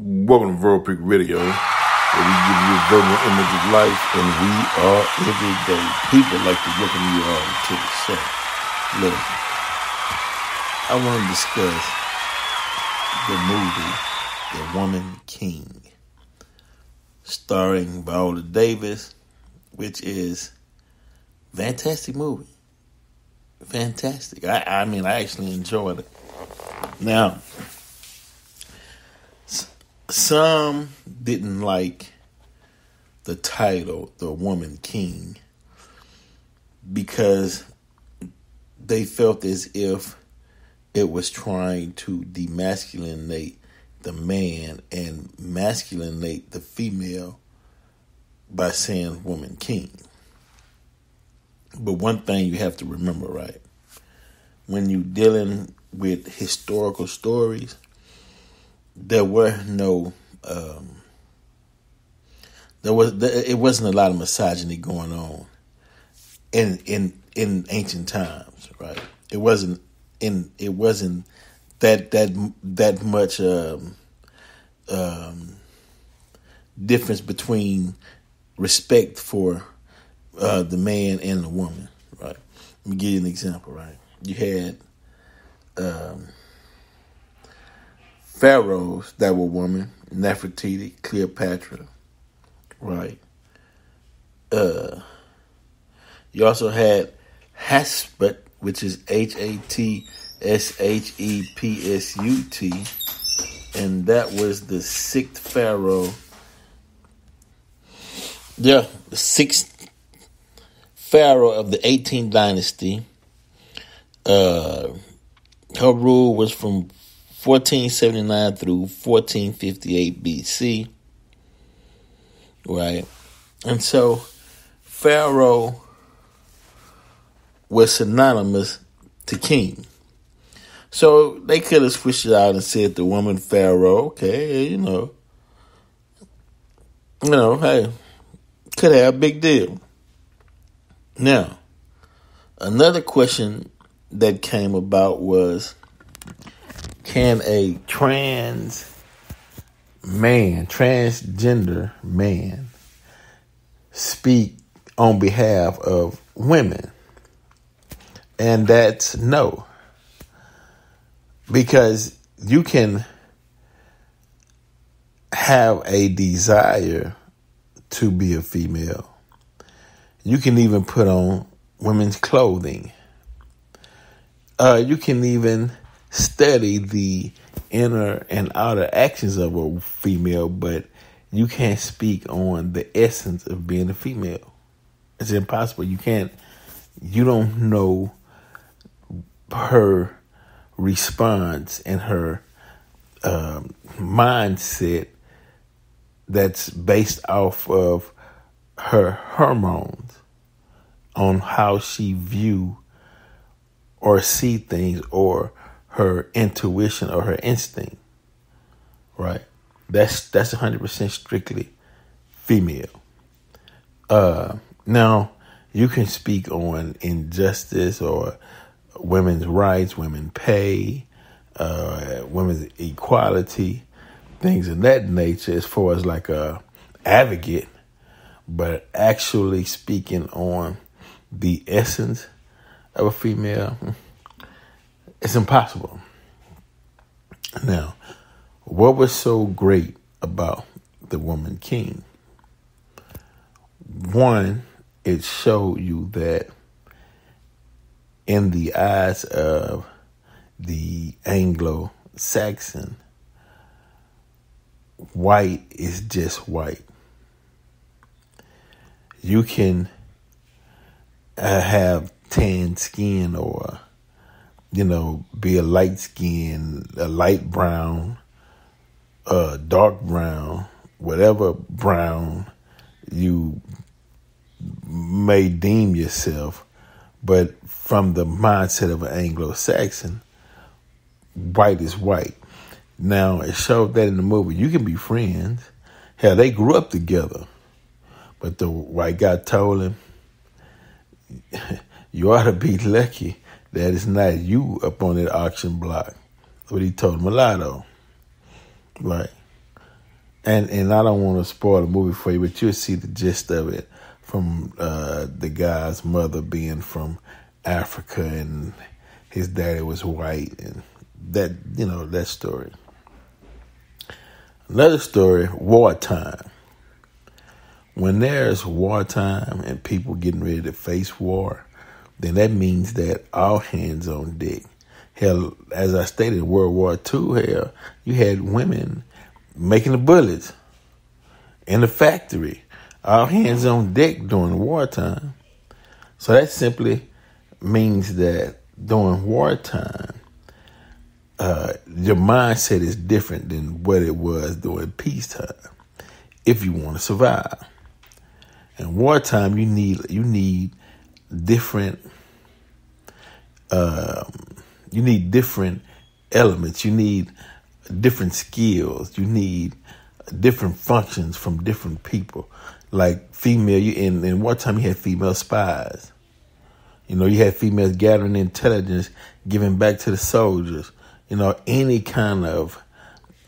Welcome to Verbal Pic Radio, where we give you a verbal image of life, and we are everyday people. Like to welcome you all to the show. Look, I want to discuss the movie The Woman King, starring Viola Davis, which is fantastic movie. Fantastic. I, I mean, I actually enjoyed it. Now, some didn't like the title, The Woman King, because they felt as if it was trying to demasculinate the man and masculinate the female by saying woman king. But one thing you have to remember, right? When you're dealing with historical stories, there were no um, there was there, it wasn't a lot of misogyny going on in in in ancient times, right? It wasn't in it wasn't that that that much um, um, difference between respect for uh, the man and the woman, right? Let me give you an example, right? You had um, pharaohs that were women, Nefertiti, Cleopatra, right? Uh, you also had Hatshepsut, which is H A T S H E P S U T, and that was the sixth pharaoh. Yeah, the sixth pharaoh of the 18th dynasty. Uh, her rule was from 1479 through 1458 BC. Right? And so Pharaoh was synonymous to king. So they could have switched it out and said the woman Pharaoh, okay, you know. You know, hey, could have a big deal. Now, another question that came about was can a trans man, transgender man, speak on behalf of women? And that's no. Because you can have a desire to be a female. You can even put on women's clothing. Uh, you can even study the inner and outer actions of a female, but you can't speak on the essence of being a female. It's impossible. You can't, you don't know her response and her um, mindset that's based off of her hormones on how she view or see things or her intuition or her instinct. Right? That's that's 100% strictly female. Uh now you can speak on injustice or women's rights, women pay, uh, women's equality, things of that nature as far as like a advocate, but actually speaking on the essence of a female, it's impossible. Now, what was so great about the woman king? One, it showed you that in the eyes of the Anglo Saxon, white is just white. You can uh, have tan skin or you know, be a light skin, a light brown, a dark brown, whatever brown you may deem yourself, but from the mindset of an Anglo Saxon, white is white. Now, it showed that in the movie. You can be friends. Hell, they grew up together. But the white guy told him, You ought to be lucky that it's not you up on that auction block. That's what he told Mulatto. Right. and and I don't want to spoil the movie for you, but you'll see the gist of it from uh, the guy's mother being from Africa and his daddy was white, and that you know that story. Another story: wartime. When there's wartime and people getting ready to face war, then that means that all hands on deck. Hell, as I stated, World War II, hell, you had women making the bullets in the factory, all hands on deck during wartime. So that simply means that during wartime, uh, your mindset is different than what it was during peacetime if you want to survive. In wartime, you need you need different um, you need different elements. You need different skills. You need different functions from different people. Like female, you in in one time you had female spies. You know, you had females gathering intelligence, giving back to the soldiers. You know, any kind of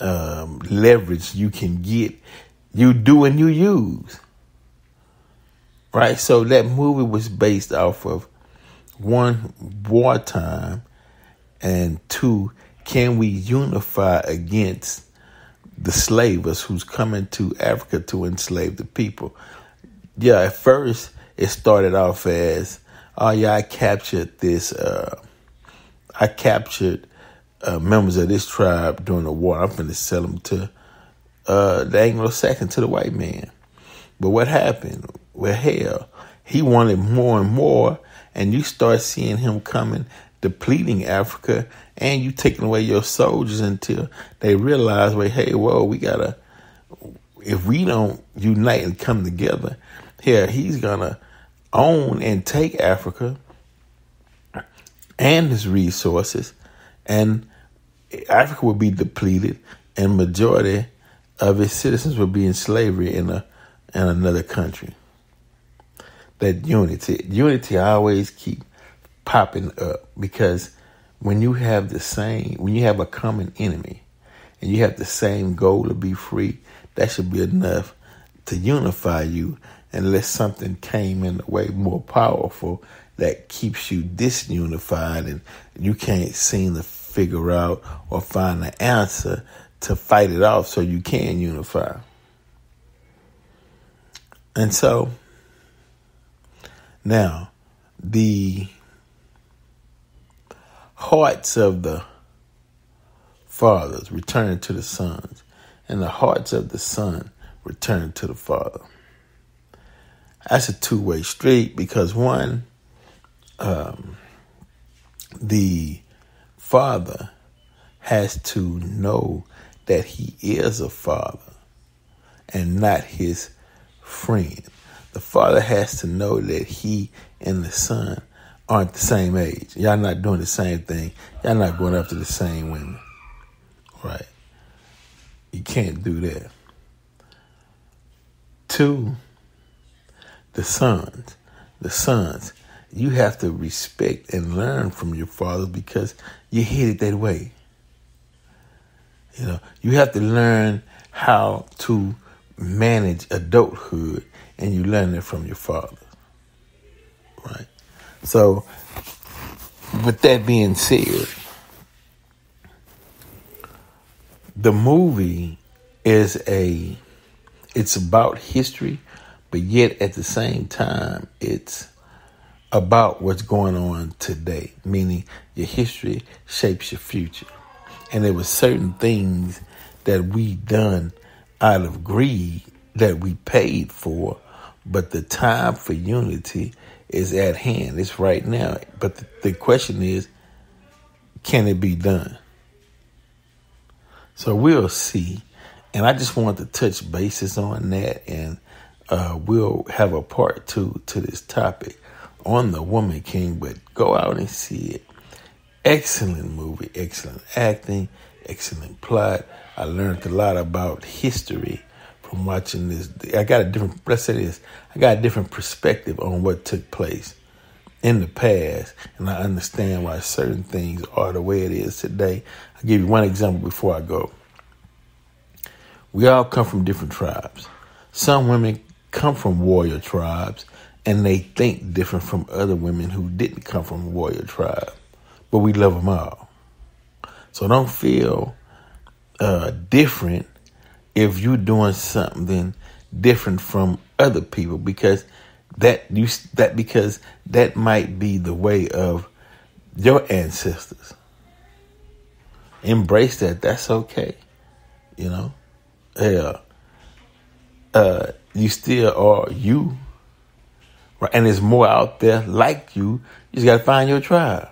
um, leverage you can get, you do and you use. Right? So that movie was based off of one, wartime, and two, can we unify against the slavers who's coming to Africa to enslave the people? Yeah, at first it started off as, oh yeah, I captured this, uh, I captured uh, members of this tribe during the war. I'm going to sell them to uh, the Anglo-Saxon, to the white man. But what happened? Well, hell, he wanted more and more, and you start seeing him coming depleting Africa and you taking away your soldiers until they realize, wait, hey, whoa, we gotta, if we don't unite and come together, here, he's gonna own and take Africa and his resources, and Africa will be depleted, and majority of its citizens will be in slavery in a in another country. That unity, unity, always keep popping up because when you have the same, when you have a common enemy and you have the same goal to be free, that should be enough to unify you unless something came in a way more powerful that keeps you disunified and you can't seem to figure out or find the answer to fight it off so you can unify. And so now the hearts of the fathers return to the sons, and the hearts of the son return to the father. That's a two way street because one, um, the father has to know that he is a father and not his friend. The father has to know that he and the son aren't the same age. Y'all not doing the same thing. Y'all not going after the same women. Right. You can't do that. Two, the sons. The sons. You have to respect and learn from your father because you hit it that way. You know, you have to learn how to manage adulthood and you learn it from your father. Right? So, with that being said, the movie is a it's about history, but yet at the same time it's about what's going on today, meaning your history shapes your future. And there were certain things that we done out of greed that we paid for, but the time for unity is at hand. It's right now. But the, the question is, can it be done? So we'll see. And I just want to touch bases on that, and uh, we'll have a part two to this topic on the Woman King. But go out and see it. Excellent movie, excellent acting, excellent plot. I learned a lot about history from watching this. I got a different, let's say this, I got a different perspective on what took place in the past, and I understand why certain things are the way it is today. I'll give you one example before I go. We all come from different tribes. Some women come from warrior tribes and they think different from other women who didn't come from warrior tribe. But we love them all. So don't feel uh, different if you're doing something different from other people because that you that because that might be the way of your ancestors. Embrace that. That's okay. You know, yeah. Uh, you still are you, right? And there's more out there like you. You just got to find your tribe,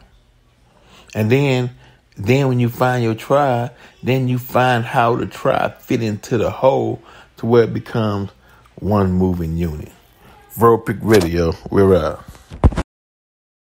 and then, then when you find your tribe, then you find how the tribe fit into the whole to where it becomes one moving unit. Verbal Pic Radio, we're out.